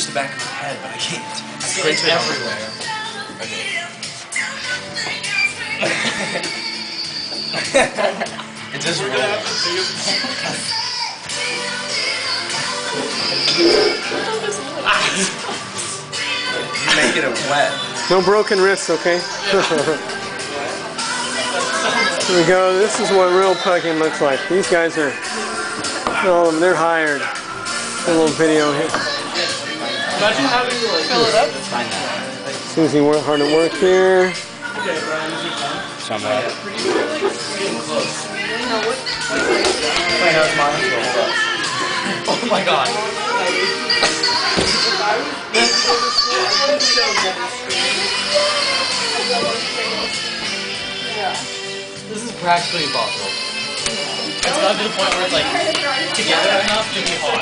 reach the back of my head, but I can't. It's It's everywhere. It just rolls. You make it a wet. No broken wrists, okay? Here we go. This is what real pugging looks like. These guys are, all of them, they're hired. A little video here. Imagine having to like fill it up. Susie worked hard at work here. Okay, Brian, Somewhat. Wait, that was mine. Oh my god. This is practically impossible. It's gotten to the point where it's like together enough to be hard.